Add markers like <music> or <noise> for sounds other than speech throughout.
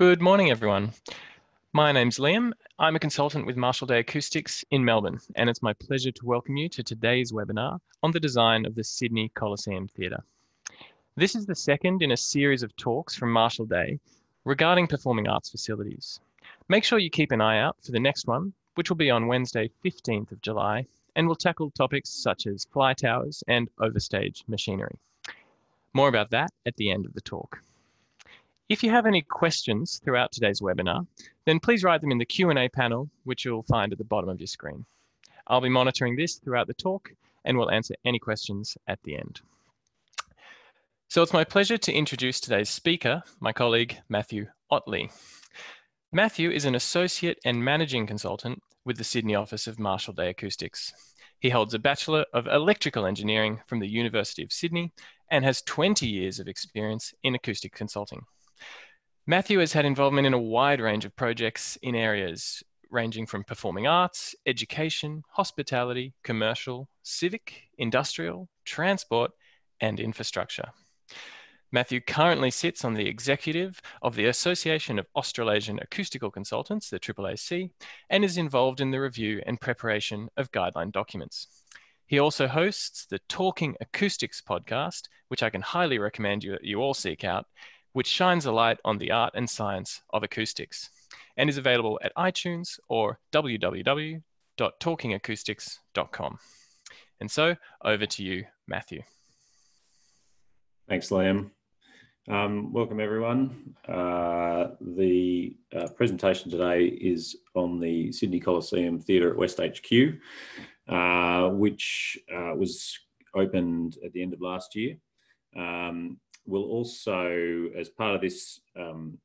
Good morning, everyone. My name's Liam. I'm a consultant with Marshall Day Acoustics in Melbourne, and it's my pleasure to welcome you to today's webinar on the design of the Sydney Coliseum Theatre. This is the second in a series of talks from Marshall Day regarding performing arts facilities. Make sure you keep an eye out for the next one, which will be on Wednesday, 15th of July, and will tackle topics such as fly towers and overstage machinery. More about that at the end of the talk. If you have any questions throughout today's webinar, then please write them in the Q&A panel, which you'll find at the bottom of your screen. I'll be monitoring this throughout the talk and will answer any questions at the end. So it's my pleasure to introduce today's speaker, my colleague, Matthew Ottley. Matthew is an associate and managing consultant with the Sydney office of Marshall Day Acoustics. He holds a Bachelor of Electrical Engineering from the University of Sydney and has 20 years of experience in acoustic consulting. Matthew has had involvement in a wide range of projects in areas ranging from performing arts, education, hospitality, commercial, civic, industrial, transport, and infrastructure. Matthew currently sits on the executive of the Association of Australasian Acoustical Consultants, the AAAC, and is involved in the review and preparation of guideline documents. He also hosts the Talking Acoustics podcast, which I can highly recommend you, you all seek out, which shines a light on the art and science of acoustics and is available at iTunes or www.talkingacoustics.com. And so over to you, Matthew. Thanks, Liam. Um, welcome, everyone. Uh, the uh, presentation today is on the Sydney Coliseum Theatre at West HQ, uh, which uh, was opened at the end of last year. Um, we'll also, as part of this um,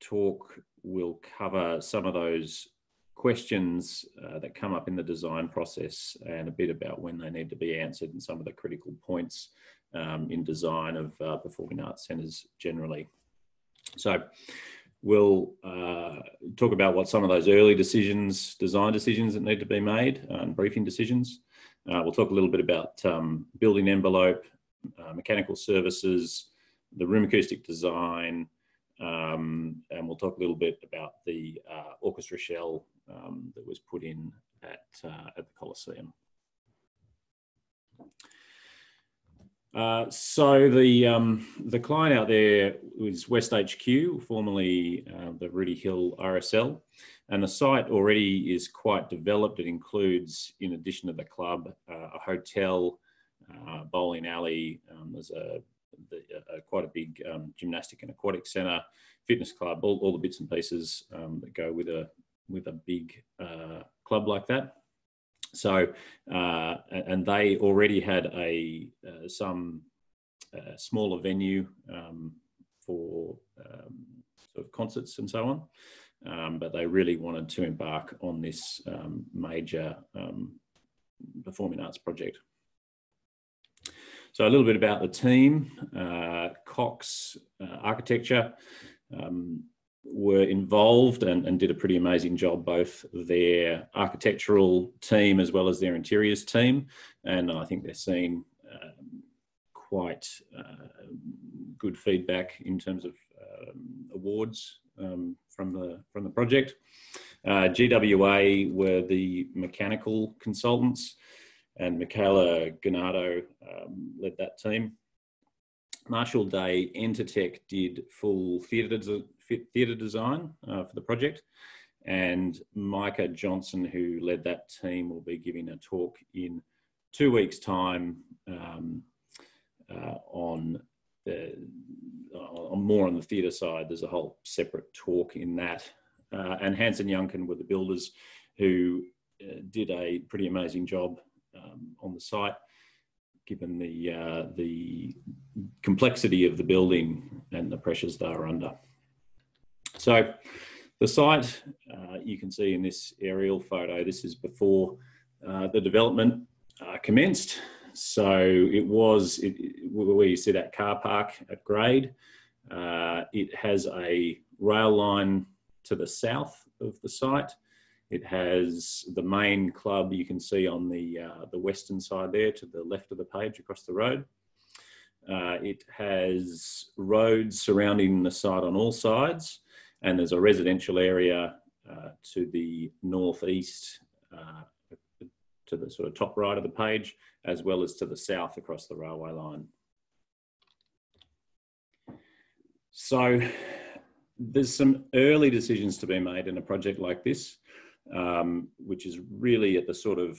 talk, we'll cover some of those questions uh, that come up in the design process and a bit about when they need to be answered and some of the critical points um, in design of uh, performing arts centres generally. So we'll uh, talk about what some of those early decisions, design decisions that need to be made uh, and briefing decisions. Uh, we'll talk a little bit about um, building envelope, uh, mechanical services, the room acoustic design, um, and we'll talk a little bit about the uh, orchestra shell um, that was put in at, uh, at the Coliseum. Uh, so the um, the client out there was West HQ, formerly uh, the Rooty Hill RSL, and the site already is quite developed. It includes, in addition to the club, uh, a hotel, uh, bowling alley. Um, there's a the, uh, quite a big um, gymnastic and aquatic centre, fitness club, all, all the bits and pieces um, that go with a with a big uh, club like that. So, uh, and they already had a uh, some uh, smaller venue um, for um, sort of concerts and so on. Um, but they really wanted to embark on this um, major performing arts project. So a little bit about the team. Uh, Cox uh, Architecture um, were involved and, and, did a pretty amazing job, both their architectural team as well as their interiors team. And I think they're seeing um, quite uh, good feedback in terms of um, awards um, from the from the project. Uh, GWA were the mechanical consultants and Michaela Ganado um, led that team. Marshall Day Entertech did full theatre theatre design uh, for the project, and Micah Johnson, who led that team, will be giving a talk in two weeks' time um, uh, on the on more on the theatre side. There's a whole separate talk in that, uh, and Hansen Yuncken were the builders who uh, did a pretty amazing job um, on the site, given the, uh, the complexity of the building and the pressures they are under. So the site, uh, you can see in this aerial photo, this is before uh, the development uh, commenced. So it was it, where you see that car park at grade. Uh, it has a rail line to the south of the site. It has the main club you can see on the, uh, the western side there to the left of the page across the road. Uh, it has roads surrounding the site on all sides and there's a residential area uh, to the northeast, uh, to the sort of top right of the page, as well as to the south across the railway line. So there's some early decisions to be made in a project like this, um, which is really at the sort of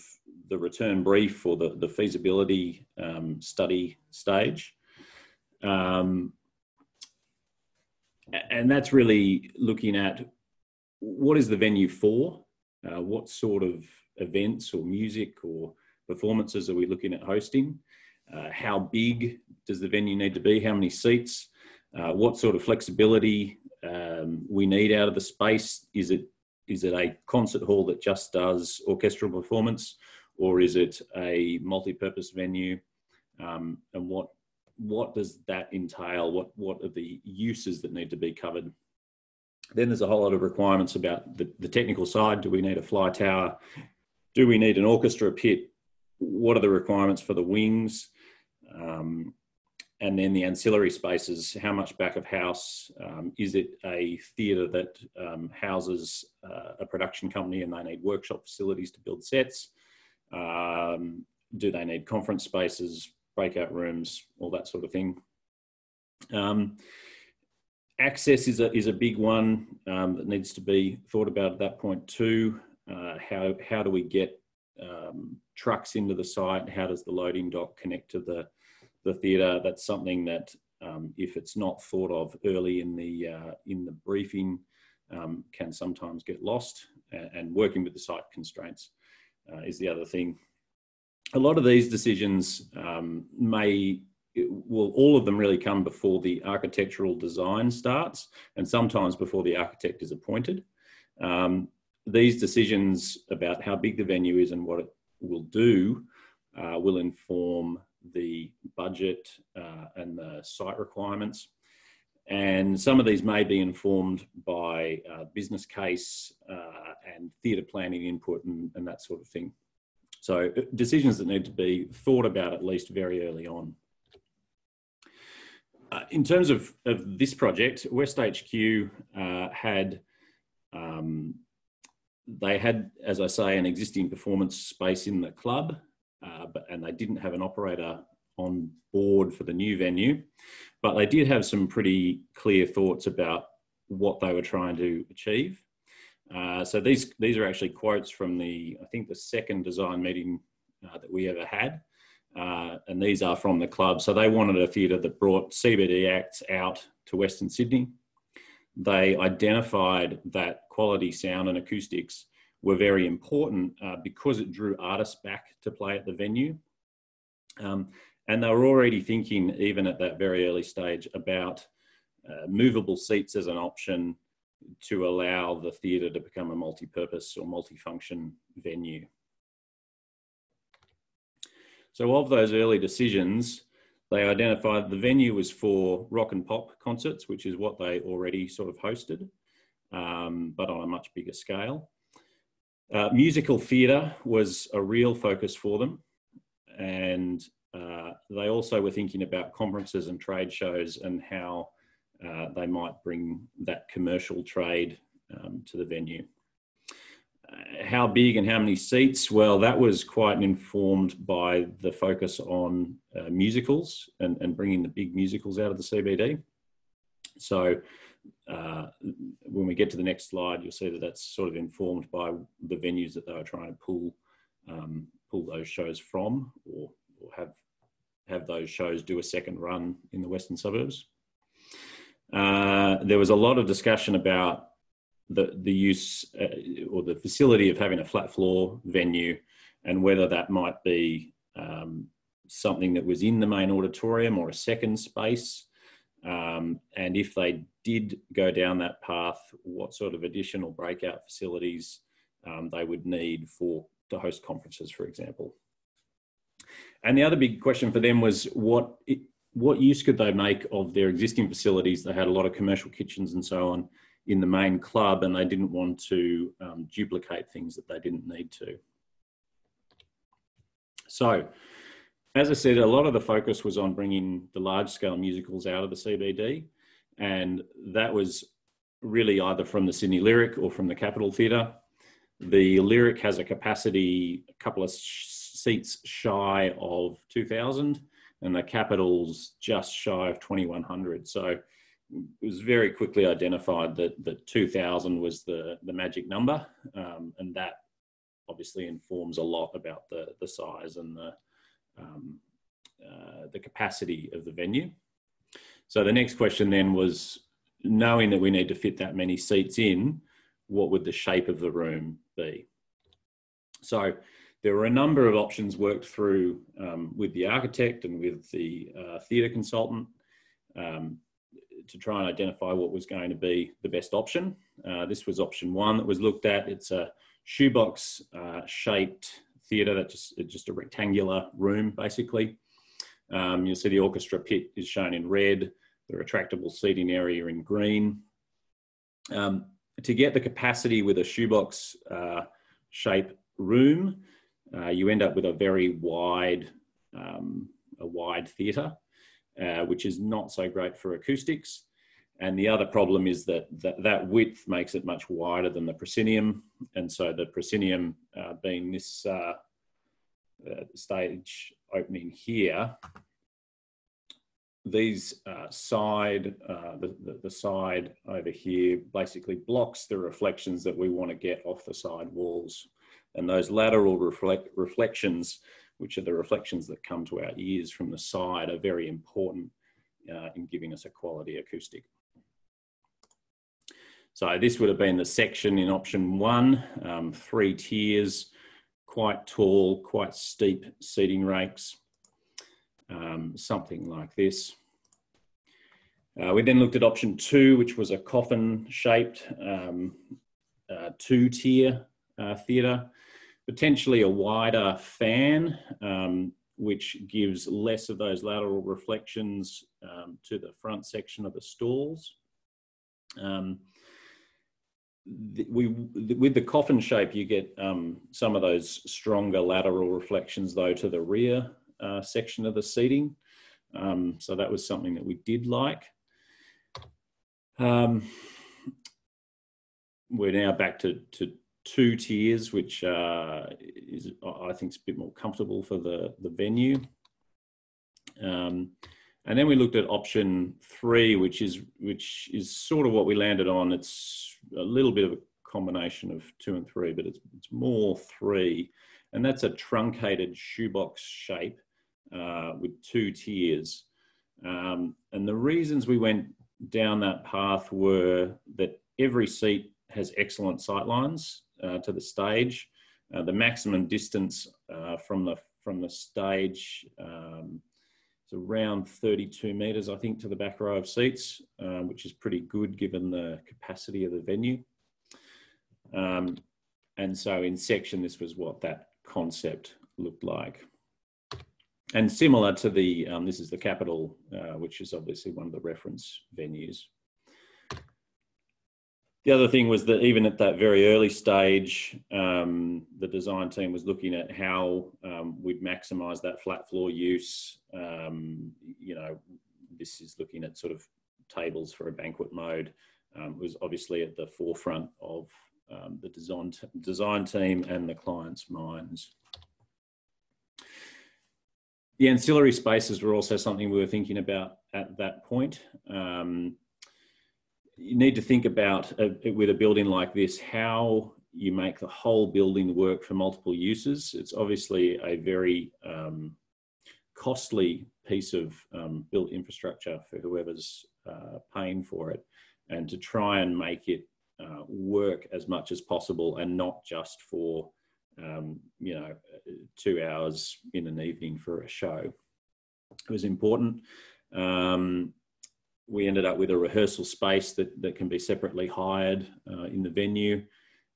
the return brief or the, the feasibility um, study stage. Um, and that's really looking at what is the venue for? Uh, what sort of events or music or performances are we looking at hosting? Uh, how big does the venue need to be? How many seats? Uh, what sort of flexibility um, we need out of the space? Is it is it a concert hall that just does orchestral performance, or is it a multi-purpose venue? Um, and what what does that entail? What what are the uses that need to be covered? Then there's a whole lot of requirements about the, the technical side. Do we need a fly tower? Do we need an orchestra pit? What are the requirements for the wings? Um, and then the ancillary spaces, how much back of house? Um, is it a theatre that um, houses uh, a production company and they need workshop facilities to build sets? Um, do they need conference spaces, breakout rooms, all that sort of thing? Um, access is a, is a big one um, that needs to be thought about at that point too. Uh, how, how do we get um, trucks into the site? How does the loading dock connect to the the theatre. That's something that um, if it's not thought of early in the uh, in the briefing, um, can sometimes get lost. And working with the site constraints uh, is the other thing. A lot of these decisions um, may will all of them really come before the architectural design starts, and sometimes before the architect is appointed. Um, these decisions about how big the venue is and what it will do uh, will inform the budget uh, and the site requirements. And some of these may be informed by uh, business case uh, and theatre planning input and, and, that sort of thing. So uh, decisions that need to be thought about at least very early on. Uh, in terms of, of this project, West HQ uh, had um, they had, as I say, an existing performance space in the club uh, but, and they didn't have an operator on board for the new venue, but they did have some pretty clear thoughts about what they were trying to achieve. Uh, so these these are actually quotes from the I think the second design meeting uh, that we ever had, uh, and these are from the club. So they wanted a theatre that brought CBD acts out to Western Sydney. They identified that quality sound and acoustics were very important uh, because it drew artists back to play at the venue. Um, and they were already thinking, even at that very early stage, about uh, movable seats as an option to allow the theatre to become a multi-purpose or multi-function venue. So of those early decisions, they identified the venue was for rock and pop concerts, which is what they already sort of hosted, um, but on a much bigger scale. Uh, musical theatre was a real focus for them, and uh, they also were thinking about conferences and trade shows and how uh, they might bring that commercial trade um, to the venue. Uh, how big and how many seats? Well, that was quite informed by the focus on uh, musicals and, and bringing the big musicals out of the CBD. So uh, when we get to the next slide, you'll see that that's sort of informed by the venues that they were trying to pull um, pull those shows from, or, or have have those shows do a second run in the western suburbs. Uh, there was a lot of discussion about the the use uh, or the facility of having a flat floor venue, and whether that might be um, something that was in the main auditorium or a second space. Um, and if they did go down that path, what sort of additional breakout facilities um, they would need for to host conferences, for example. And the other big question for them was what what use could they make of their existing facilities? They had a lot of commercial kitchens and so on in the main club, and they didn't want to um, duplicate things that they didn't need to. So, as I said, a lot of the focus was on bringing the large scale musicals out of the CBD and that was really either from the Sydney Lyric or from the Capitol Theatre. The Lyric has a capacity a couple of seats shy of 2,000 and the Capitol's just shy of 2,100. So it was very quickly identified that, that 2,000 was the, the magic number um, and that obviously informs a lot about the, the size and the, um, uh, the capacity of the venue. So the next question then was knowing that we need to fit that many seats in, what would the shape of the room be? So there were a number of options worked through um, with the architect and with the uh, theatre consultant um, to try and identify what was going to be the best option. Uh, this was option one that was looked at. It's a shoebox uh, shaped theatre that just just a rectangular room basically. Um, you'll see the orchestra pit is shown in red, the retractable seating area in green. Um, to get the capacity with a shoebox uh, shape room, uh, you end up with a very wide, um, a wide theatre, uh, which is not so great for acoustics. And the other problem is that, that that width makes it much wider than the proscenium. And so the proscenium uh, being this uh, uh, stage opening here, these uh, side, uh, the, the, the, side over here basically blocks the reflections that we want to get off the side walls. And those lateral reflect, reflections, which are the reflections that come to our ears from the side, are very important uh, in giving us a quality acoustic. So this would have been the section in option one, um, three tiers, quite tall, quite steep seating rakes, um, something like this. Uh, we then looked at option two, which was a coffin shaped um, uh, two tier uh, theatre, potentially a wider fan, um, which gives less of those lateral reflections um, to the front section of the stalls. Um, we with the coffin shape, you get um, some of those stronger lateral reflections though to the rear uh, section of the seating. Um, so that was something that we did like. Um, we're now back to, to two tiers, which uh, is I think is a bit more comfortable for the the venue. Um, and then we looked at option three, which is which is sort of what we landed on. It's a little bit of a combination of two and three, but it's it's more three, and that's a truncated shoebox shape uh, with two tiers. Um, and the reasons we went down that path were that every seat has excellent sight lines uh, to the stage. Uh, the maximum distance uh, from the from the stage um, it's around 32 metres, I think, to the back row of seats, um, which is pretty good given the capacity of the venue. Um, and so in section, this was what that concept looked like. And similar to the, um, this is the Capitol, uh, which is obviously one of the reference venues. The other thing was that even at that very early stage, um, the design team was looking at how um, we'd maximise that flat floor use. Um, you know, this is looking at sort of tables for a banquet mode. Um, was obviously at the forefront of um, the design design team and the client's minds. The ancillary spaces were also something we were thinking about at that point. Um, you need to think about uh, with a building like this how you make the whole building work for multiple uses. It's obviously a very um, costly piece of um, built infrastructure for whoever's uh, paying for it, and to try and make it uh, work as much as possible and not just for um, you know two hours in an evening for a show. It was important. Um, we ended up with a rehearsal space that, that can be separately hired uh, in the venue.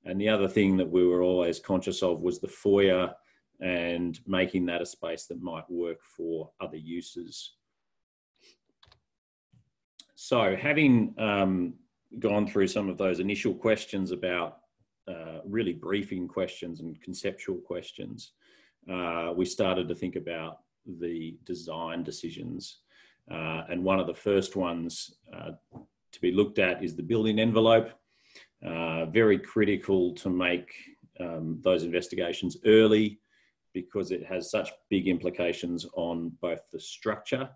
And the other thing that we were always conscious of was the foyer and making that a space that might work for other uses. So having um, gone through some of those initial questions about uh, really briefing questions and conceptual questions, uh, we started to think about the design decisions uh, and one of the first ones uh, to be looked at is the building envelope. Uh, very critical to make um, those investigations early because it has such big implications on both the structure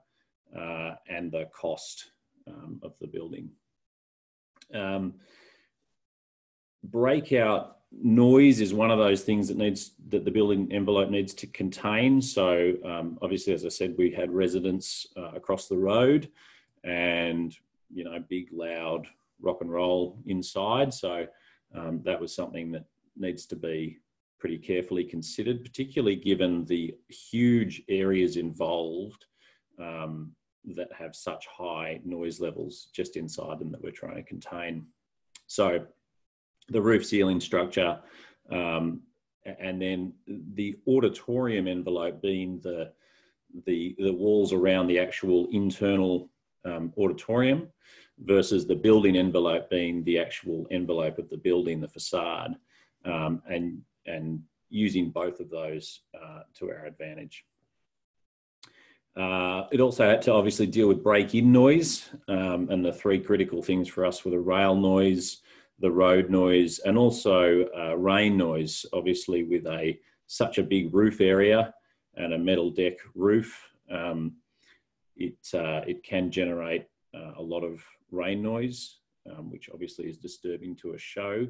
uh, and the cost um, of the building. Um, breakout noise is one of those things that needs that the building envelope needs to contain. So um, obviously, as I said, we had residents uh, across the road, and you know, big loud rock and roll inside. So um, that was something that needs to be pretty carefully considered, particularly given the huge areas involved um, that have such high noise levels just inside them that we're trying to contain. So the roof ceiling structure, um, and then the auditorium envelope being the, the, the walls around the actual internal um, auditorium versus the building envelope being the actual envelope of the building, the facade, um, and, and using both of those uh, to our advantage. Uh, it also had to obviously deal with break-in noise, um, and the three critical things for us were the rail noise, the road noise, and also uh, rain noise. Obviously, with a such a big roof area and a metal deck roof, um, it uh, it can generate uh, a lot of rain noise, um, which obviously is disturbing to a show.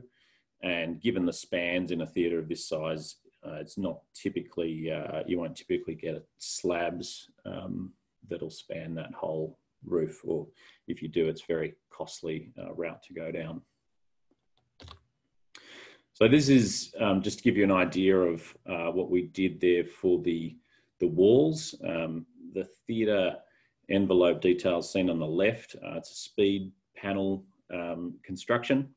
And given the spans in a theatre of this size, uh, it's not typically, uh, you won't typically get slabs um, that'll span that whole roof, or if you do, it's very costly uh, route to go down. So this is um, just to give you an idea of uh, what we did there for the, the walls. Um, the theatre envelope details seen on the left. Uh, it's a speed panel um, construction.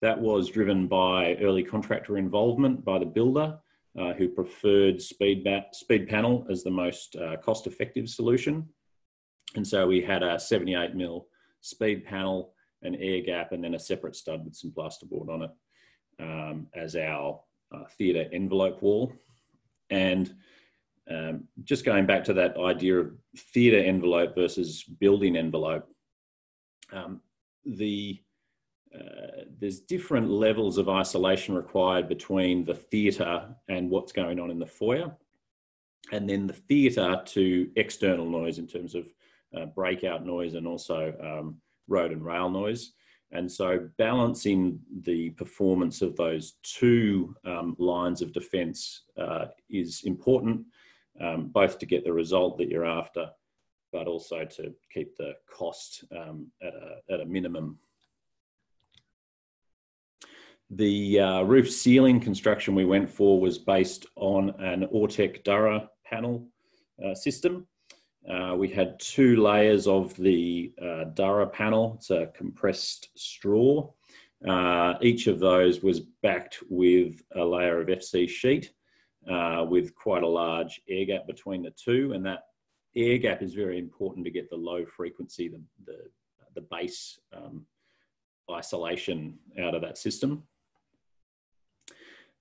That was driven by early contractor involvement by the builder uh, who preferred speed, speed panel as the most uh, cost effective solution. And so we had a 78 mil speed panel, an air gap, and then a separate stud with some plasterboard on it um, as our uh, theatre envelope wall. And um, just going back to that idea of theatre envelope versus building envelope, um, the uh, there's different levels of isolation required between the theatre and what's going on in the foyer, and then the theatre to external noise in terms of uh, breakout noise and also um, road and rail noise. And so balancing the performance of those two um, lines of defence uh, is important, um, both to get the result that you're after, but also to keep the cost um, at, a, at a minimum the uh, roof ceiling construction we went for was based on an Autech Durra panel uh, system. Uh, we had two layers of the uh, Durra panel. It's a compressed straw. Uh, each of those was backed with a layer of FC sheet uh, with quite a large air gap between the two. And that air gap is very important to get the low frequency, the, the, the bass um, isolation out of that system.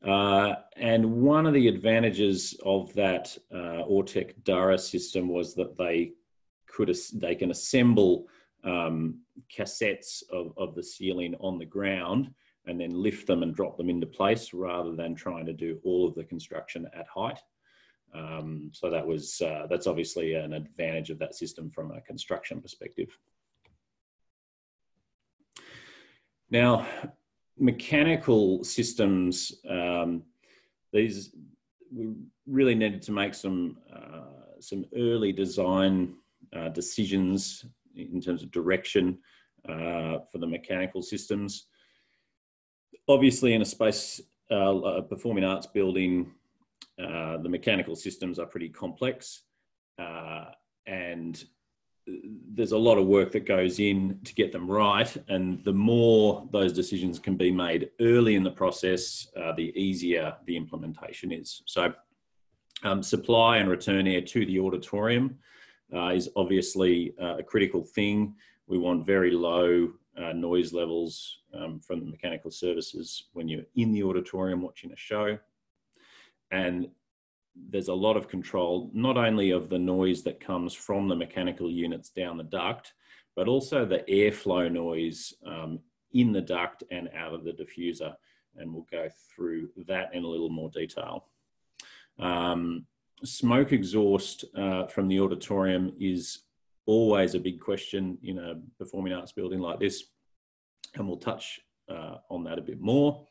Uh, and one of the advantages of that uh, Autech Durra system was that they could they can assemble um, cassettes of, of the ceiling on the ground and then lift them and drop them into place rather than trying to do all of the construction at height. Um, so that was uh, that's obviously an advantage of that system from a construction perspective. Now, mechanical systems, um, these we really needed to make some uh, some early design uh, decisions in terms of direction uh, for the mechanical systems. Obviously, in a space uh, a performing arts building, uh, the mechanical systems are pretty complex, uh, and there's a lot of work that goes in to get them right. And the more those decisions can be made early in the process, uh, the easier the implementation is. So, um, supply and return air to the auditorium uh, is obviously uh, a critical thing. We want very low uh, noise levels um, from the mechanical services when you're in the auditorium watching a show. And there's a lot of control, not only of the noise that comes from the mechanical units down the duct, but also the airflow noise um, in the duct and out of the diffuser. And we'll go through that in a little more detail. Um, smoke exhaust uh, from the auditorium is always a big question in a performing arts building like this. And we'll touch uh, on that a bit more.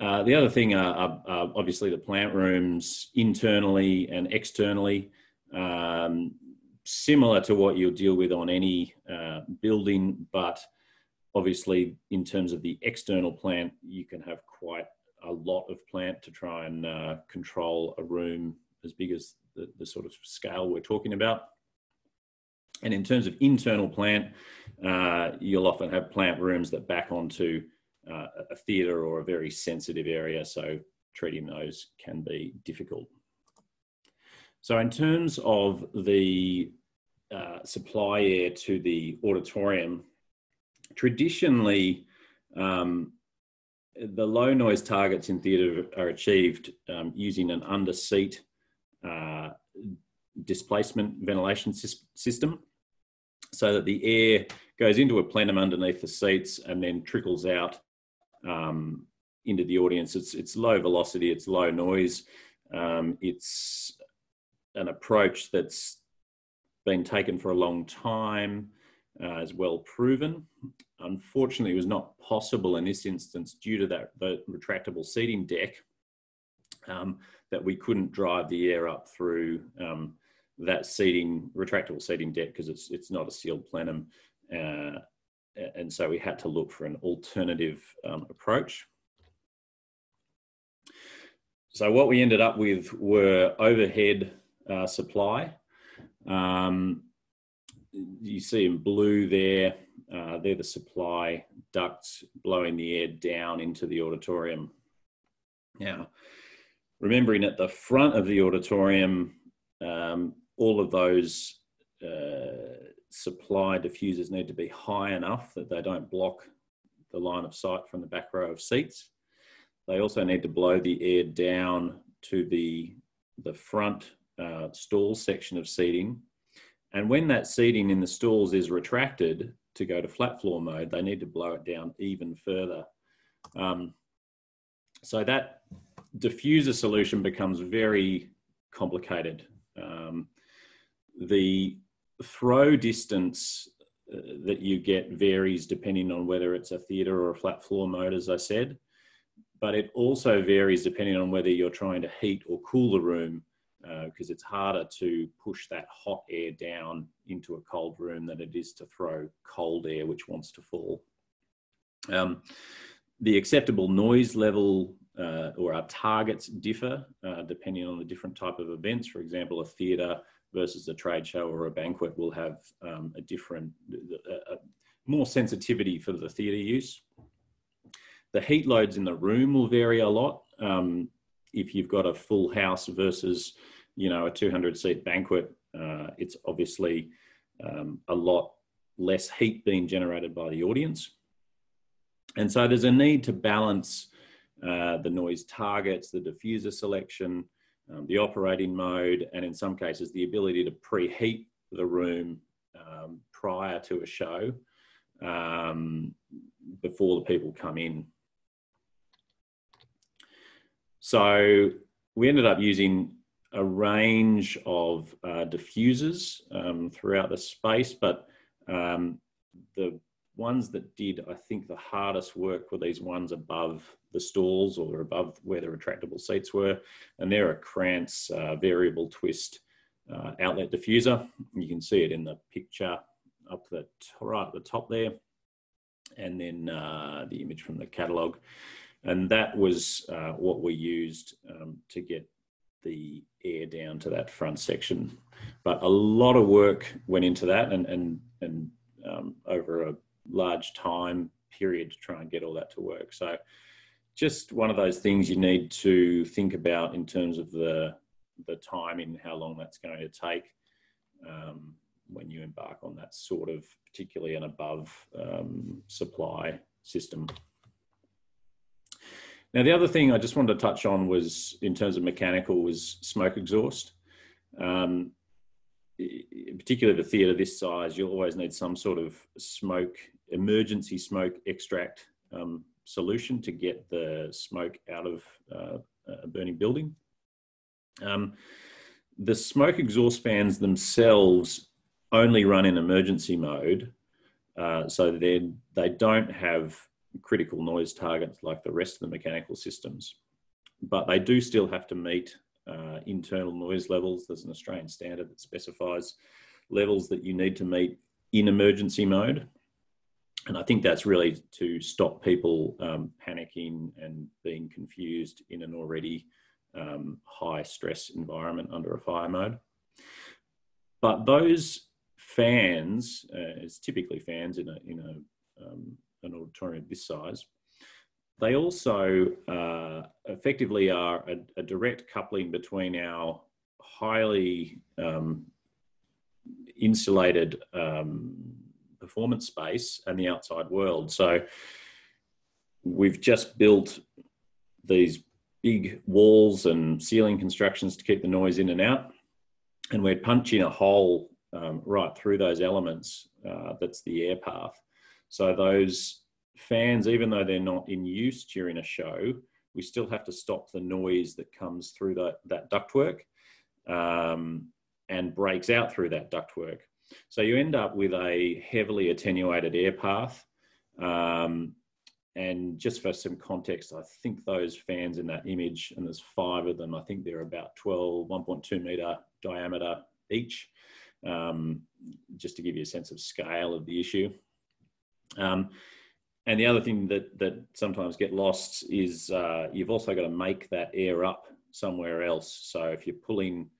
Uh, the other thing are, are, are, obviously the plant rooms internally and externally. Um, similar to what you'll deal with on any uh, building, but obviously in terms of the external plant, you can have quite a lot of plant to try and uh, control a room as big as the, the, sort of scale we're talking about. And in terms of internal plant, uh, you'll often have plant rooms that back onto uh, a theatre or a very sensitive area, so treating those can be difficult. So in terms of the uh, supply air to the auditorium, traditionally, um, the low noise targets in theatre are achieved um, using an under seat uh, displacement ventilation system so that the air goes into a plenum underneath the seats and then trickles out um, into the audience. It's, it's low velocity, it's low noise. Um, it's an approach that's been taken for a long time, uh, well proven. Unfortunately, it was not possible in this instance due to that the retractable seating deck um, that we couldn't drive the air up through um, that seating retractable seating deck because it's it's not a sealed plenum, uh, and so we had to look for an alternative um, approach. So what we ended up with were overhead uh, supply. Um, you see in blue there, uh, they're the supply ducts blowing the air down into the auditorium. Now, remembering at the front of the auditorium, um, all of those uh, supply diffusers need to be high enough that they don't block the line of sight from the back row of seats. They also need to blow the air down to the, the front uh, stall section of seating. And when that seating in the stalls is retracted to go to flat floor mode, they need to blow it down even further. Um, so that diffuser solution becomes very complicated. Um, the throw distance uh, that you get varies depending on whether it's a theatre or a flat floor mode, as I said, but it also varies depending on whether you're trying to heat or cool the room because uh, it's harder to push that hot air down into a cold room than it is to throw cold air which wants to fall. Um, the acceptable noise level uh, or our targets differ uh, depending on the different type of events. For example, a theatre versus a trade show or a banquet will have um, a different, a, a more sensitivity for the theatre use. The heat loads in the room will vary a lot. Um, if you've got a full house versus, you know, a 200 seat banquet, uh, it's obviously um, a lot less heat being generated by the audience. And so there's a need to balance uh, the noise targets, the diffuser selection, um, the operating mode, and in some cases, the ability to preheat the room um, prior to a show um, before the people come in. So we ended up using a range of uh, diffusers um, throughout the space, but um, the ones that did, I think, the hardest work were these ones above the stalls or above where the retractable seats were. And they're a Krantz uh, variable twist uh, outlet diffuser. You can see it in the picture up the right at the top there. And then uh, the image from the catalogue. And that was uh, what we used um, to get the air down to that front section. But a lot of work went into that and, and, and um, over a large time period to try and get all that to work. So just one of those things you need to think about in terms of the the time timing, how long that's going to take um, when you embark on that sort of particularly an above um, supply system. Now, the other thing I just wanted to touch on was in terms of mechanical was smoke exhaust. Um, particularly the theatre this size, you'll always need some sort of smoke, emergency smoke extract um, solution to get the smoke out of uh, a burning building. Um, the smoke exhaust fans themselves only run in emergency mode, uh, so they they don't have critical noise targets like the rest of the mechanical systems, but they do still have to meet uh, internal noise levels. There's an Australian standard that specifies levels that you need to meet in emergency mode. And I think that's really to stop people um, panicking and being confused in an already um, high stress environment under a fire mode. But those fans, uh, it's typically fans in a, in a, um, an auditorium this size, they also uh, effectively are a, a, direct coupling between our highly um, insulated um, performance space and the outside world. So we've just built these big walls and ceiling constructions to keep the noise in and out. And we're punching a hole um, right through those elements. Uh, that's the air path. So those fans, even though they're not in use during a show, we still have to stop the noise that comes through that, that ductwork um, and breaks out through that ductwork. So you end up with a heavily attenuated air path. Um, and just for some context, I think those fans in that image, and there's five of them, I think they're about 12, 1.2 meter diameter each, um, just to give you a sense of scale of the issue. Um, and the other thing that that sometimes get lost is uh, you've also got to make that air up somewhere else. So if you're pulling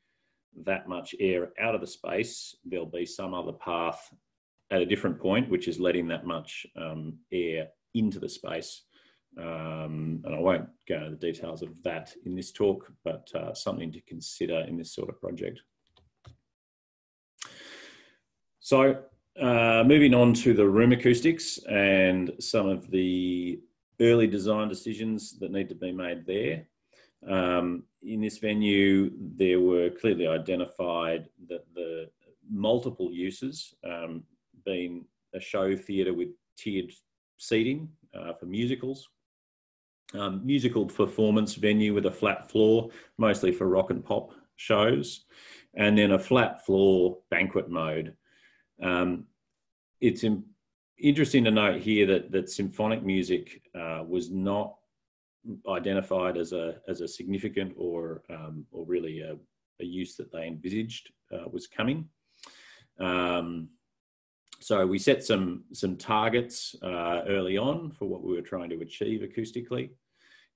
that much air out of the space, there'll be some other path at a different point, which is letting that much um, air into the space. Um, and I won't go into the details of that in this talk, but uh, something to consider in this sort of project. So uh, moving on to the room acoustics and some of the early design decisions that need to be made there. Um, in this venue, there were clearly identified that the multiple uses, um, being a show theatre with tiered seating uh, for musicals, um, musical performance venue with a flat floor, mostly for rock and pop shows, and then a flat floor banquet mode um, it's in, interesting to note here that, that symphonic music uh, was not identified as a, as a significant or, um, or really a, a, use that they envisaged uh, was coming. Um, so we set some, some targets uh, early on for what we were trying to achieve acoustically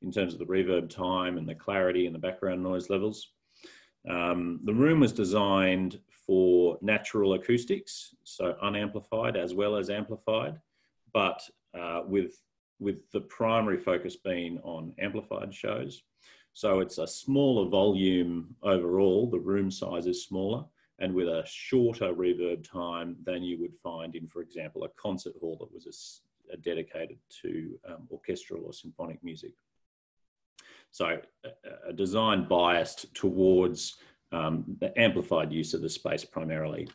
in terms of the reverb time and the clarity and the background noise levels. Um, the room was designed for natural acoustics, so unamplified as well as amplified, but uh, with, with the primary focus being on amplified shows. So it's a smaller volume overall, the room size is smaller, and with a shorter reverb time than you would find in, for example, a concert hall that was a, a dedicated to um, orchestral or symphonic music. So a, a design biased towards um, the amplified use of the space primarily.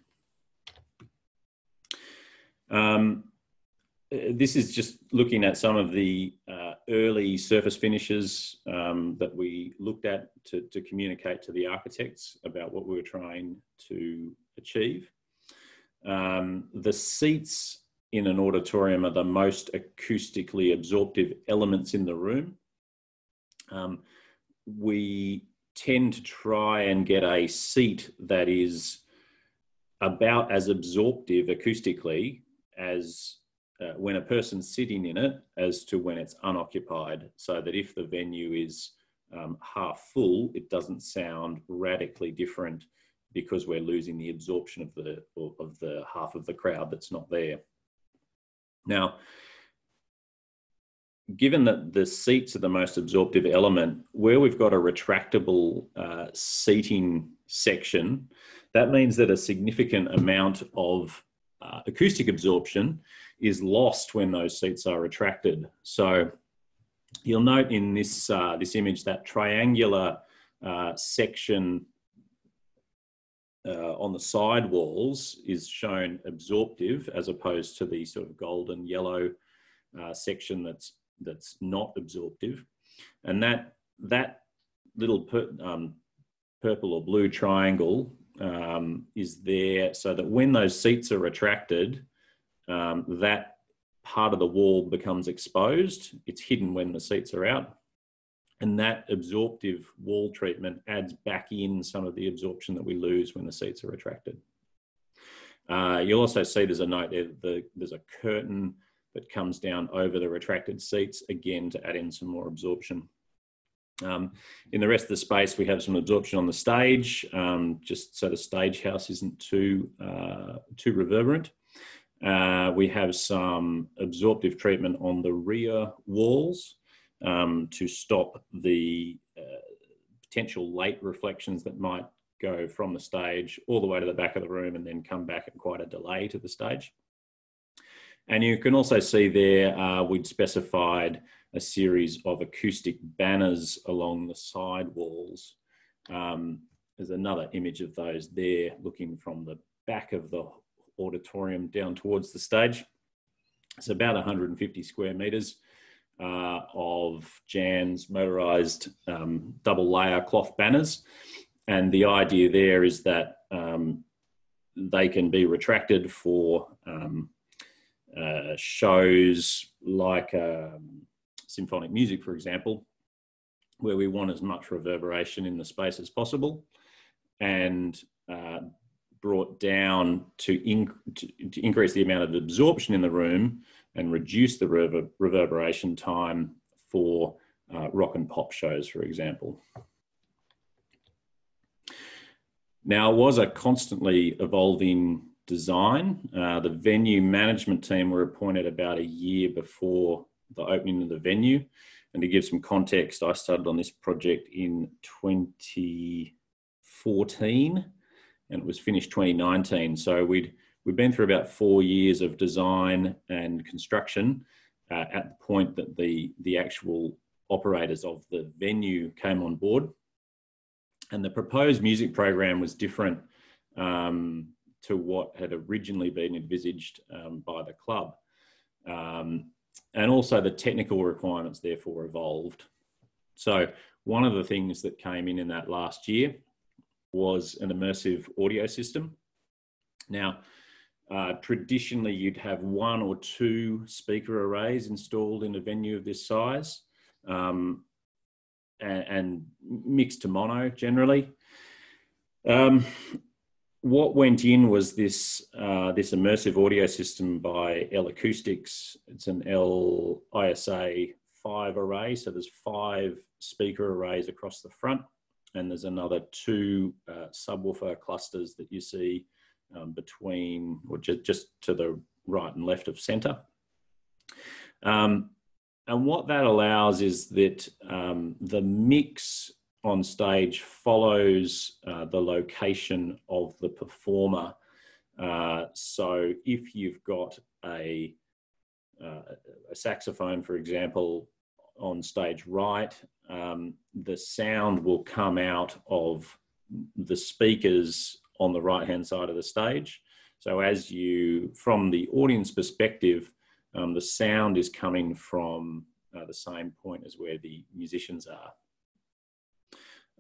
Um, this is just looking at some of the uh, early surface finishes um, that we looked at to, to, communicate to the architects about what we were trying to achieve. Um, the seats in an auditorium are the most acoustically absorptive elements in the room. Um, we tend to try and get a seat that is about as absorptive acoustically as uh, when a person's sitting in it as to when it's unoccupied so that if the venue is um, half full it doesn't sound radically different because we're losing the absorption of the of the half of the crowd that's not there. Now given that the seats are the most absorptive element, where we've got a retractable uh, seating section, that means that a significant amount of uh, acoustic absorption is lost when those seats are retracted. So you'll note in this, uh, this image that triangular uh, section uh, on the side walls is shown absorptive as opposed to the sort of golden yellow uh, section that's that's not absorptive, and that that little per, um, purple or blue triangle um, is there so that when those seats are retracted, um, that part of the wall becomes exposed. It's hidden when the seats are out. And that absorptive wall treatment adds back in some of the absorption that we lose when the seats are retracted. Uh, you'll also see there's a note there, the, there's a curtain that comes down over the retracted seats, again, to add in some more absorption. Um, in the rest of the space, we have some absorption on the stage, um, just so the stage house isn't too, uh, too reverberant. Uh, we have some absorptive treatment on the rear walls um, to stop the uh, potential late reflections that might go from the stage all the way to the back of the room and then come back at quite a delay to the stage. And you can also see there, uh, we'd specified a series of acoustic banners along the side walls. Um, there's another image of those there looking from the back of the auditorium down towards the stage. It's about 150 square metres uh, of Jan's motorised um, double layer cloth banners. And the idea there is that um, they can be retracted for um, uh, shows like um, symphonic music, for example, where we want as much reverberation in the space as possible. And uh, brought down to, inc to, to, increase the amount of absorption in the room and reduce the rever reverberation time for uh, rock and pop shows, for example. Now, it was a constantly evolving design. Uh, the venue management team were appointed about a year before the opening of the venue. And to give some context, I started on this project in 2014 and it was finished 2019. So we'd we'd been through about four years of design and construction uh, at the point that the the actual operators of the venue came on board, and the proposed music program was different um, to what had originally been envisaged um, by the club. Um, and also the technical requirements therefore evolved. So one of the things that came in in that last year was an immersive audio system. Now, uh, traditionally, you'd have one or two speaker arrays installed in a venue of this size um, and, and, mixed to mono generally. Um, what went in was this uh, this immersive audio system by L-Acoustics. It's an L ISA five array, so there's five speaker arrays across the front and there's another two uh, subwoofer clusters that you see um, between, or just, just to the right and left of center. Um, and what that allows is that um, the mix on stage follows uh, the location of the performer. Uh, so if you've got a, uh, a saxophone, for example, on stage right, um, the sound will come out of the speakers on the right hand side of the stage. So, as you, from the audience perspective, um, the sound is coming from uh, the same point as where the musicians are.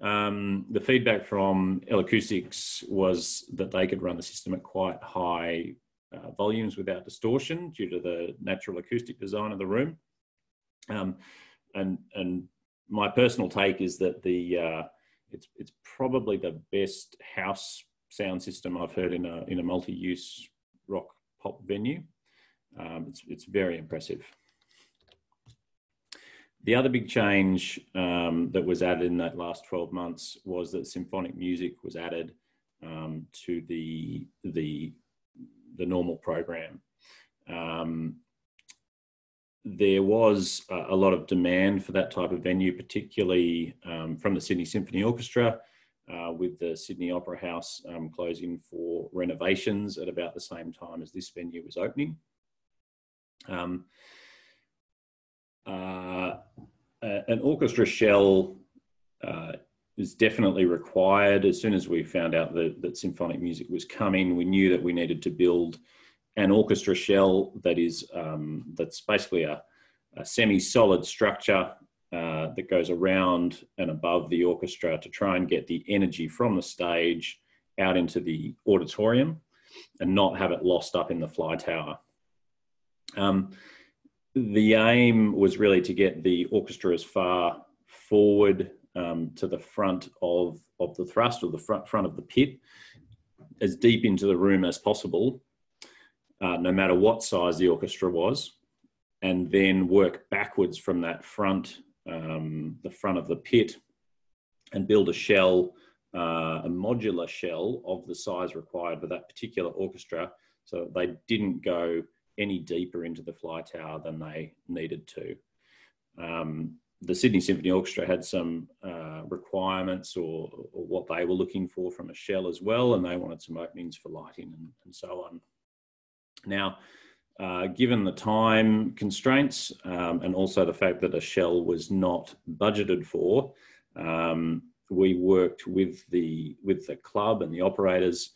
Um, the feedback from L-Acoustics was that they could run the system at quite high uh, volumes without distortion due to the natural acoustic design of the room. Um, and and my personal take is that the uh, it's it's probably the best house sound system I've heard in a in a multi-use rock pop venue. Um, it's it's very impressive. The other big change um, that was added in that last 12 months was that symphonic music was added um, to the the the normal program. Um, there was a lot of demand for that type of venue, particularly um, from the Sydney Symphony Orchestra, uh, with the Sydney Opera House um, closing for renovations at about the same time as this venue was opening. Um, uh, an orchestra shell uh, is definitely required. As soon as we found out that, that symphonic music was coming, we knew that we needed to build an orchestra shell that is um, that's basically a, a semi-solid structure uh, that goes around and above the orchestra to try and get the energy from the stage out into the auditorium and not have it lost up in the fly tower. Um, the aim was really to get the orchestra as far forward um, to the front of, of the thrust or the front, front of the pit, as deep into the room as possible, uh, no matter what size the orchestra was, and then work backwards from that front, um, the front of the pit, and build a shell, uh, a modular shell of the size required for that particular orchestra, so they didn't go any deeper into the fly tower than they needed to. Um, the Sydney Symphony Orchestra had some uh, requirements or, or, what they were looking for from a shell as well, and they wanted some openings for lighting and, and so on. Now, uh, given the time constraints um, and also the fact that a shell was not budgeted for, um, we worked with the with the club and the operators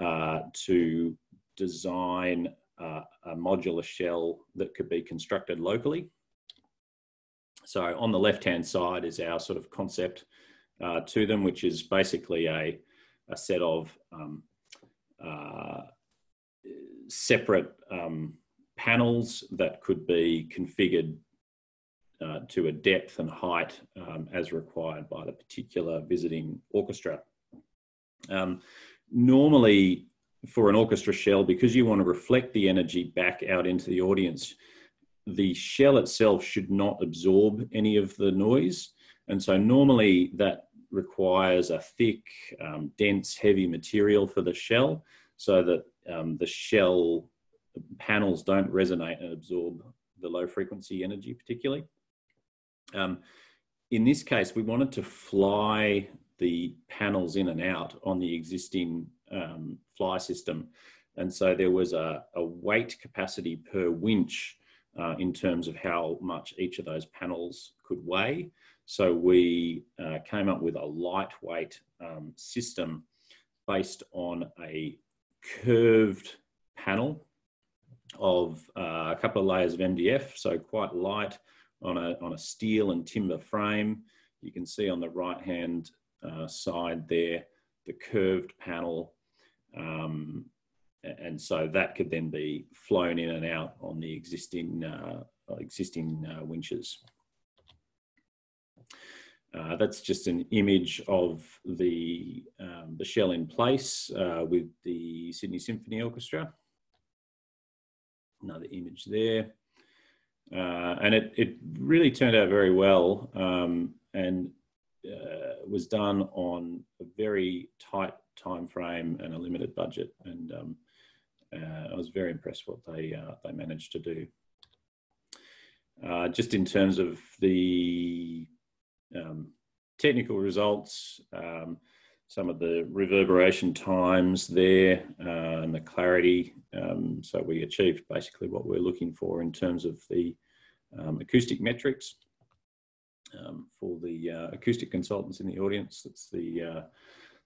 uh, to design uh, a modular shell that could be constructed locally. So on the left-hand side is our sort of concept uh, to them, which is basically a, a set of um, uh, separate um, panels that could be configured uh, to a depth and height um, as required by the particular visiting orchestra. Um, normally, for an orchestra shell, because you want to reflect the energy back out into the audience, the shell itself should not absorb any of the noise. And so normally that requires a thick, um, dense, heavy material for the shell so that um, the shell panels don't resonate and absorb the low frequency energy particularly. Um, in this case, we wanted to fly the panels in and out on the existing um, fly system. And so there was a, a weight capacity per winch uh, in terms of how much each of those panels could weigh. So we uh, came up with a lightweight um, system based on a curved panel of uh, a couple of layers of MDF, so quite light on a, on a steel and timber frame. You can see on the right hand uh, side there the curved panel um, and so that could then be flown in and out on the existing uh, existing uh, winches. Uh, that's just an image of the um, the shell in place uh, with the Sydney Symphony Orchestra. Another image there, uh, and it it really turned out very well um, and uh, was done on a very tight time frame and a limited budget and um, uh, I was very impressed what they uh, they managed to do. Uh, just in terms of the um, technical results, um, some of the reverberation times there uh, and the clarity. Um, so we achieved basically what we're looking for in terms of the um, acoustic metrics. Um, for the uh, acoustic consultants in the audience, that's the uh,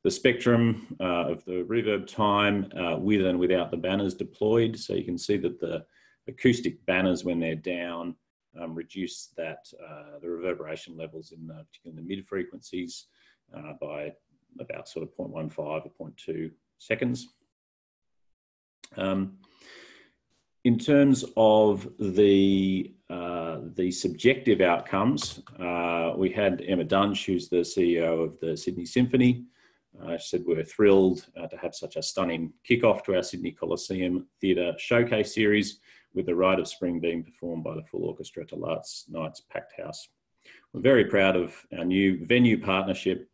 the spectrum uh, of the reverb time uh, with and without the banners deployed. So you can see that the acoustic banners, when they're down, um, reduce that uh, the reverberation levels in the, particularly in the mid frequencies uh, by about sort of 0.15 or 0.2 seconds. Um, in terms of the uh, the subjective outcomes, uh, we had Emma Dunch, who's the CEO of the Sydney Symphony, I said we're thrilled uh, to have such a stunning kickoff to our Sydney Coliseum Theatre Showcase Series with the Rite of Spring being performed by the full orchestra to last night's packed house. We're very proud of our new venue partnership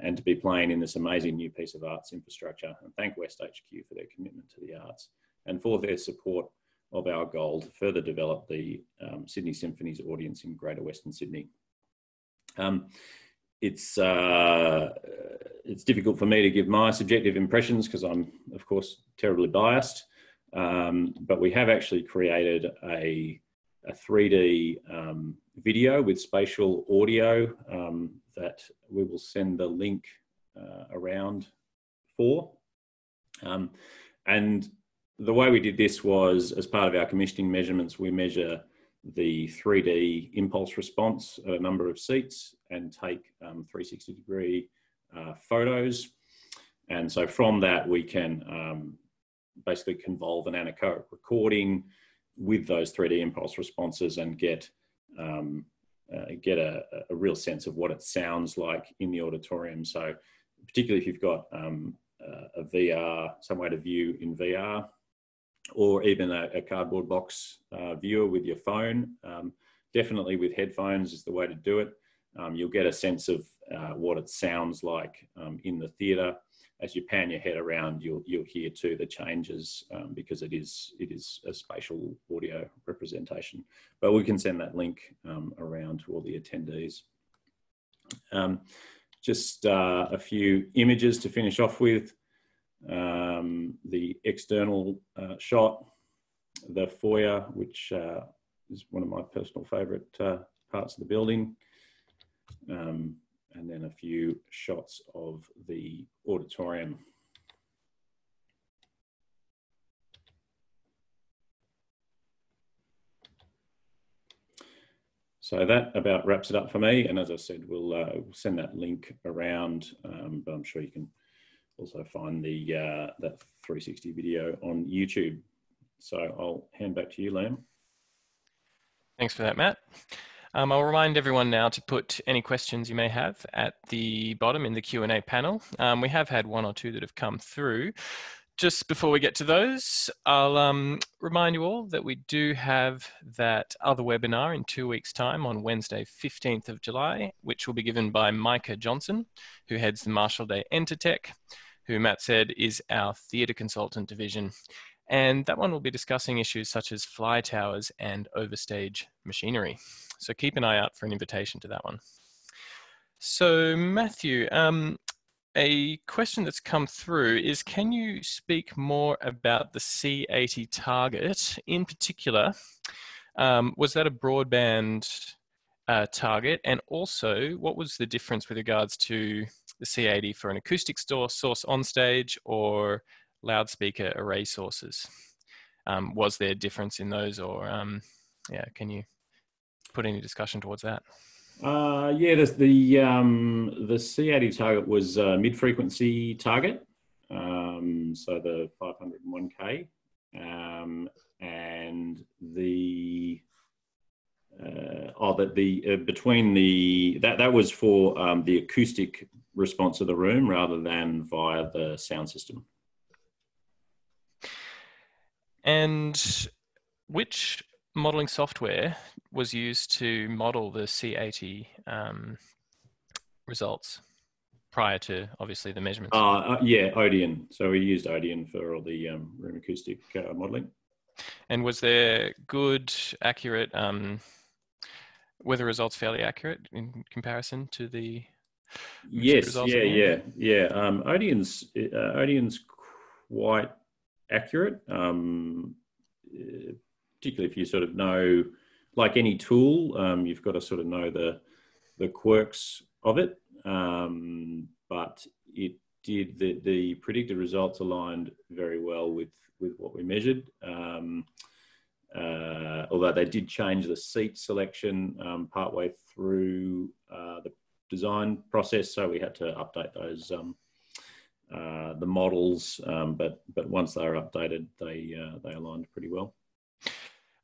and to be playing in this amazing new piece of arts infrastructure and thank West HQ for their commitment to the arts and for their support of our goal to further develop the um, Sydney Symphony's audience in Greater Western Sydney. Um, it's uh, it's difficult for me to give my subjective impressions because I'm, of course, terribly biased. Um, but we have actually created a, a 3D um, video with spatial audio um, that we will send the link uh, around for. Um, and the way we did this was as part of our commissioning measurements, we measure the 3D impulse response at a number of seats and take um, 360 degree uh, photos. And so from that, we can um, basically convolve an anechoic recording with those 3D impulse responses and get um, uh, get a, a, real sense of what it sounds like in the auditorium. So particularly if you've got um, a VR, some way to view in VR, or even a, a cardboard box uh, viewer with your phone. Um, definitely with headphones is the way to do it. Um, you'll get a sense of uh, what it sounds like um, in the theatre. As you pan your head around, you'll you'll hear too the changes um, because it is it is a spatial audio representation. But we can send that link um, around to all the attendees. Um, just uh, a few images to finish off with um, the external uh, shot, the foyer, which uh, is one of my personal favourite uh, parts of the building, um, and then a few shots of the auditorium. So that about wraps it up for me. And as I said, we'll, uh, send that link around, um, but I'm sure you can also find the uh, that 360 video on YouTube. So I'll hand back to you, Liam. Thanks for that, Matt. Um, I'll remind everyone now to put any questions you may have at the bottom in the Q&A panel. Um, we have had one or two that have come through. Just before we get to those, I'll um, remind you all that we do have that other webinar in two weeks' time on Wednesday, 15th of July, which will be given by Micah Johnson, who heads the Marshall Day Entertech who Matt said is our theatre consultant division. And that one will be discussing issues such as fly towers and overstage machinery. So keep an eye out for an invitation to that one. So Matthew, um, a question that's come through is can you speak more about the C80 target? In particular, um, was that a broadband uh, target? And also, what was the difference with regards to the C80 for an acoustic source on stage or loudspeaker array sources? Um, was there a difference in those or um, yeah, can you put any discussion towards that? Uh, yeah, the the, um, the C80 target was a mid-frequency target, um, so the 501k, um, and the uh, oh, that the uh, between the that that was for um, the acoustic response of the room rather than via the sound system. And which modeling software was used to model the C80 um, results prior to obviously the measurements? Uh, uh, yeah, Odeon. So we used Odeon for all the um, room acoustic uh, modeling. And was there good, accurate um, were the results fairly accurate in comparison to the yes yeah yeah yeah. Um odeon's uh, odeon's quite accurate. Um particularly if you sort of know like any tool um you've got to sort of know the the quirks of it. Um but it did the the predicted results aligned very well with with what we measured. Um uh, although they did change the seat selection um, partway through uh, the design process, so we had to update those um, uh, the models. Um, but but once they were updated, they uh, they aligned pretty well.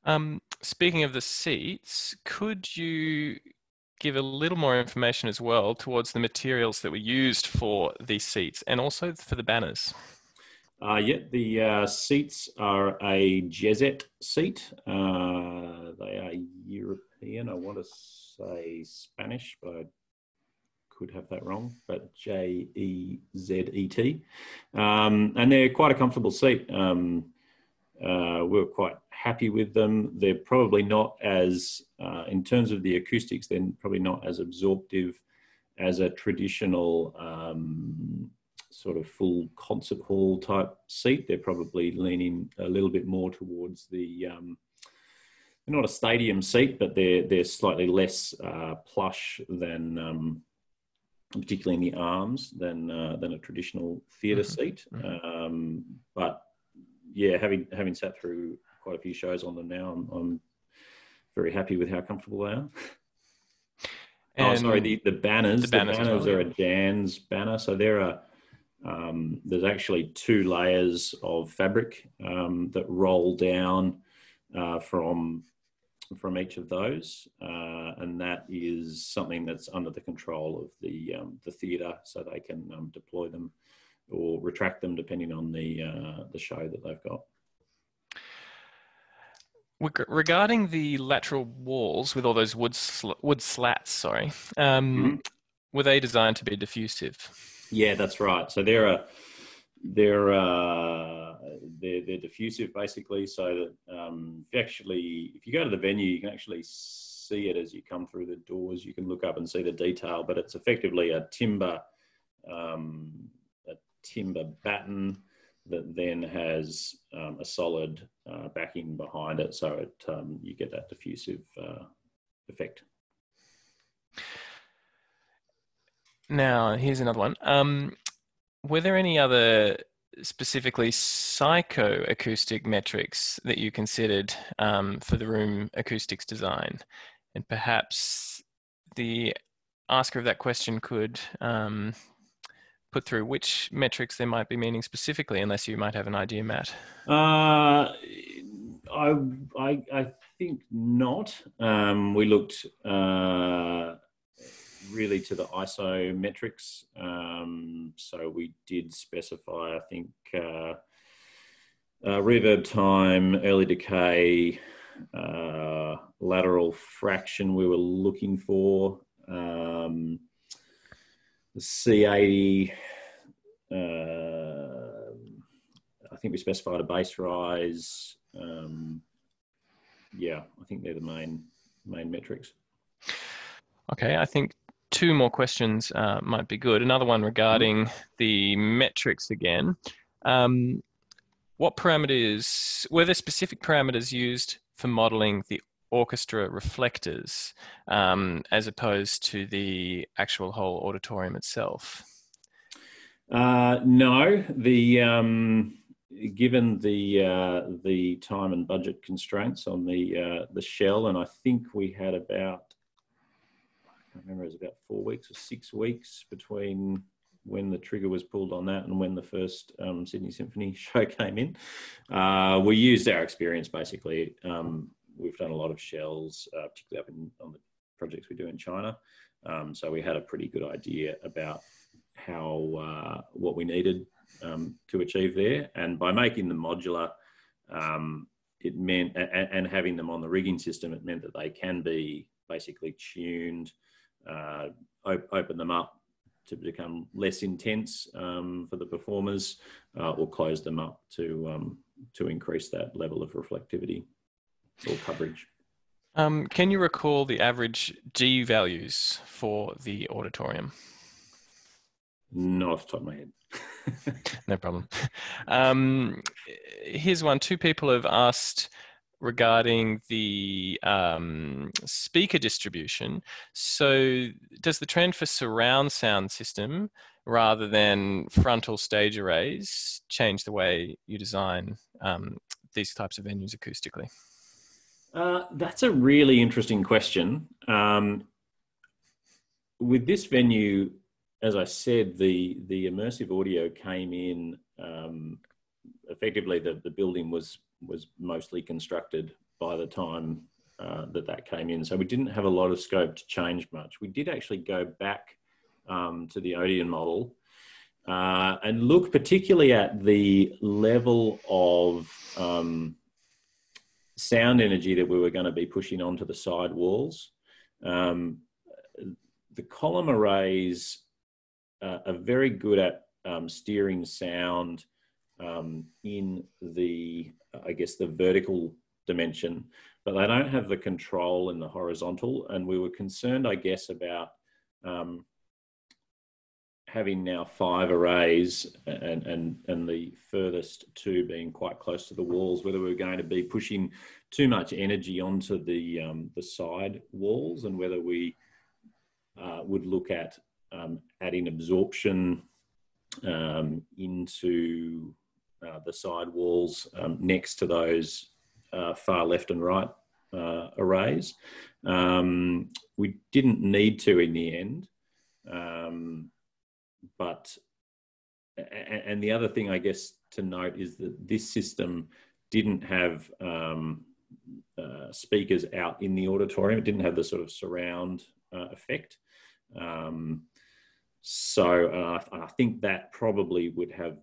Um, speaking of the seats, could you give a little more information as well towards the materials that were used for these seats and also for the banners? Uh, yeah, the uh, seats are a Jezet seat. Uh, they are European. I want to say Spanish, but I could have that wrong. But J E Z E T, um, and they're quite a comfortable seat. Um, uh, we are quite happy with them. They're probably not as, uh, in terms of the acoustics, they're probably not as absorptive as a traditional um, sort of full concert hall type seat. They're probably leaning a little bit more towards the. Um, not a stadium seat, but they're they're slightly less uh, plush than um, particularly in the arms, than uh, than a traditional theater Mhm. seat. Mhm. Um, but yeah, having having sat through quite a few shows on them now, I'm, I'm very happy with how comfortable they are. oh, sorry, the, the banners. The The banners banners, well, are yeah. a Jan's banner, so there are. Um, there's actually two layers of fabric um, that roll down uh, from from each of those, uh, and that is something that's under the control of the um, the theatre, so they can um, deploy them or retract them depending on the uh, the show that they've got. Regarding the lateral walls with all those wood sl- wood slats, sorry, um, were they designed to be diffusive? Yeah, that's right. So they're a they're uh, they're, they're diffusive basically. So that um, if actually if you go to the venue, you can actually see it as you come through the doors. You can look up and see the detail, but it's effectively a timber um, a timber batten that then has um, a solid uh, backing behind it, so it um, you get that diffusive uh, effect. Now, here's another one. Um, were there any other specifically psychoacoustic metrics that you considered um, for the room acoustics design? And perhaps the asker of that question could um, put through which metrics there might be meaning specifically, unless you might have an idea, Matt. Uh, I, I, I think not. Um, we looked uh, really to the ISO metrics. Um, so we did specify, I think, uh, uh, reverb time, early decay, uh, lateral fraction we were looking for. Um, the C80, uh, I think we specified a bass rise. Um, yeah, I think they're the main main metrics. Okay, I think two more questions uh, might be good. Another one regarding the metrics again. Um, what parameters, were there specific parameters used for modeling the orchestra reflectors um, as opposed to the actual whole auditorium itself? Uh, no, the um, given the uh, the time and budget constraints on the uh, the shell, and I think we had about can't remember it was about four weeks or six weeks between when the trigger was pulled on that and when the first um, Sydney Symphony <laughs> show came in. Uh, we used our experience basically. Um, we've done a lot of shells, uh, particularly up in on the projects we do in China. Um, so we had a pretty good idea about how uh, what we needed um, to achieve there, and by making them modular, um, it meant and, and, having them on the rigging system, it meant that they can be basically tuned, uh, op- open them up to become less intense um, for the performers, uh, or close them up to um, to increase that level of reflectivity or coverage. Um, can you recall the average G values for the auditorium? Not off the top of my head. <laughs> no problem. Um, here's one. Two people have asked regarding the um, speaker distribution. So, does the trend for surround sound system rather than frontal stage arrays change the way you design um, these types of venues acoustically? Uh, that's a really interesting question. Um, with this venue, as I said, the the immersive audio came in. Um, effectively, the the building was was mostly constructed by the time uh, that that came in, so we didn't have a lot of scope to change much. We did actually go back um, to the Odeon model uh, and look particularly at the level of um, sound energy that we were going to be pushing onto the side walls. Um, the column arrays uh, are very good at um, steering sound um, in the, I guess, the vertical dimension, but they don't have the control in the horizontal. And we were concerned, I guess, about um, having now five arrays and, and, and the furthest two being quite close to the walls, whether we are going to be pushing too much energy onto the, um, the side walls and whether we uh, would look at um, adding absorption um, into uh, the side walls um, next to those uh, far left and right uh, arrays. Um, we didn't need to in the end, um, but and the other thing I guess to note is that this system didn't have um, uh, speakers out in the auditorium. It didn't have the sort of surround uh, effect. Um, so I think that probably would have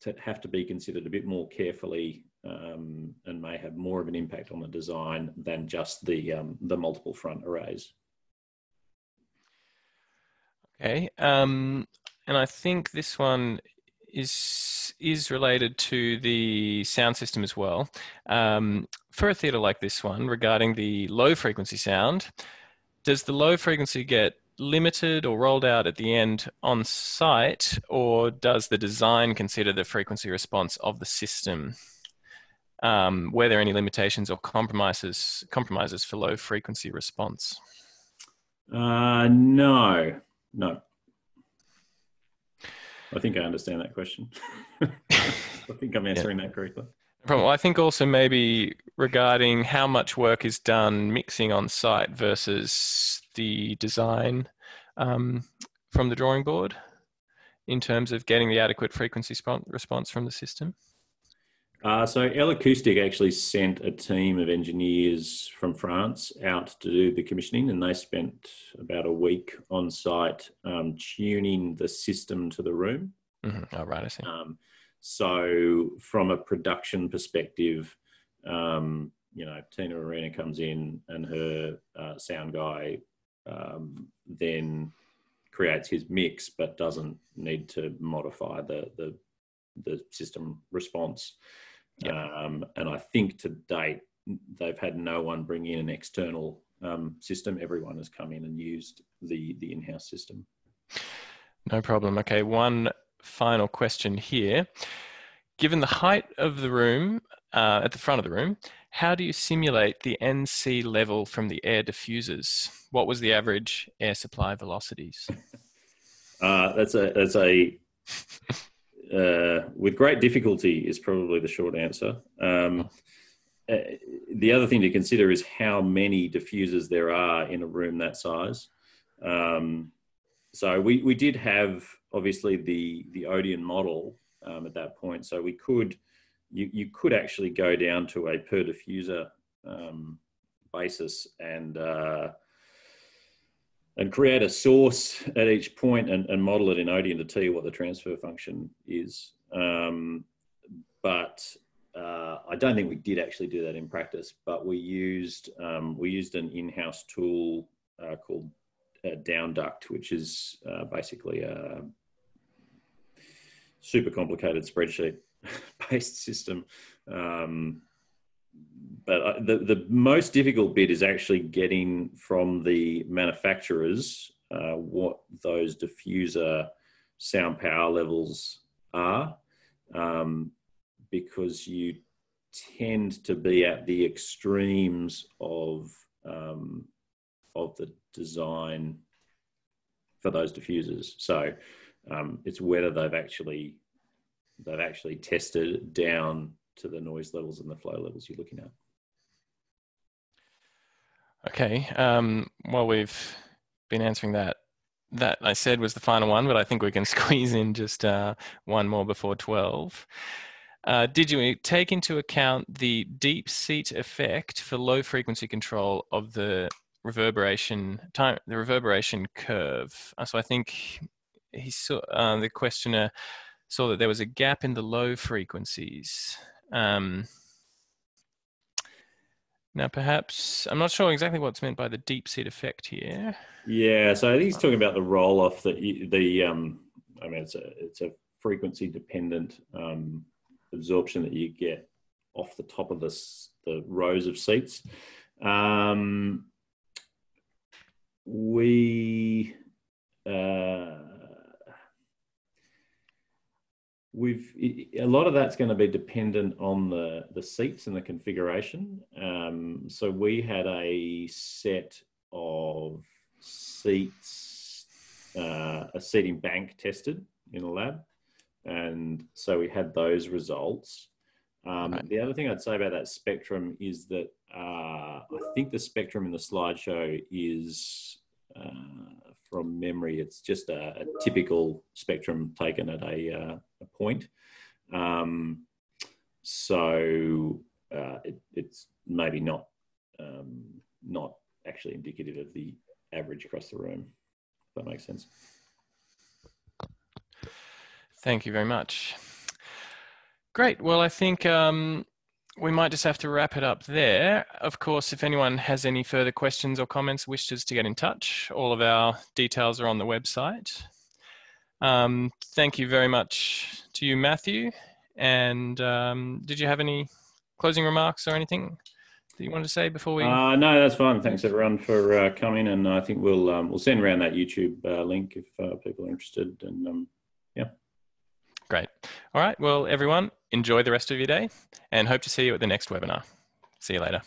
to have to be considered a bit more carefully um, and may have more of an impact on the design than just the um, the multiple front arrays. Okay, um, and I think this one is is related to the sound system as well. Um, for a theatre like this one, regarding the low frequency sound, does the low frequency get limited or rolled out at the end on site, or does the design consider the frequency response of the system? Um, were there any limitations or compromises compromises for low frequency response? Uh, no, no. I think I understand that question. <laughs> I think I'm <laughs> answering yeah. that correctly. Well, I think also maybe regarding how much work is done mixing on site versus the design um, from the drawing board in terms of getting the adequate frequency response from the system. Uh, so L-Acoustic actually sent a team of engineers from France out to do the commissioning, and they spent about a week on site um, tuning the system to the room. Mm-hmm. Oh, right, I see. Um, so, from a production perspective, um, you know, Tina Arena comes in, and her uh, sound guy um, then creates his mix, but doesn't need to modify the the, the system response. Yep. Um, and I think to date, they've had no one bring in an external um, system. Everyone has come in and used the, the in house system. No problem. Okay, one final question here. Given the height of the room uh, at the front of the room, how do you simulate the NC level from the air diffusers? What was the average air supply velocities? Uh, that's a that's a uh, with great difficulty is probably the short answer. Um, uh, the other thing to consider is how many diffusers there are in a room that size. Um, so we, we did have obviously the the Odeon model um, at that point. So we could you, you could actually go down to a per diffuser um, basis and uh, and create a source at each point and, and model it in Odeon to tell you what the transfer function is. Um, but uh, I don't think we did actually do that in practice. But we used um, we used an in-house tool uh, called uh, DownDuct, which is uh, basically a super complicated spreadsheet <laughs> based system. Um, but the, the most difficult bit is actually getting from the manufacturers uh, what those diffuser sound power levels are um, because you tend to be at the extremes of um, of the design for those diffusers. So um, it's whether they've actually they've actually tested down to the noise levels and the flow levels you're looking at. Okay. Um, well, we've been answering that. That I said was the final one, but I think we can <laughs> squeeze in just uh, one more before 12. Uh, did you take into account the deep seat effect for low frequency control of the reverberation time, the reverberation curve? Uh, so I think he saw uh, the questioner saw that there was a gap in the low frequencies. Um, now, perhaps I'm not sure exactly what's meant by the deep seat effect here. Yeah, so I think he's talking about the roll off that the um, I mean, it's a it's a frequency dependent um, absorption that you get off the top of this the rows of seats. Um, we uh, we've a lot of that's going to be dependent on the the seats and the configuration. Um, so we had a set of seats uh, a seating bank tested in a lab. And so we had those results. Um, right. The other thing I'd say about that spectrum is that uh, I think the spectrum in the slideshow is, uh, from memory, it's just a, a, typical spectrum taken at a, uh, a point. Um, so uh, it, it's maybe not um, not actually indicative of the average across the room. If that makes sense. Thank you very much. Great. Well, I think um, we might just have to wrap it up there. Of course, if anyone has any further questions or comments, wishes to get in touch, all of our details are on the website. Um, thank you very much to you, Matthew. And um, did you have any closing remarks or anything that you wanted to say before we? Uh, no, that's fine. Thanks everyone for uh, coming, and I think we'll um, we'll send around that YouTube uh, link if uh, people are interested. And um. All right. Well, everyone, enjoy the rest of your day and hope to see you at the next webinar. See you later.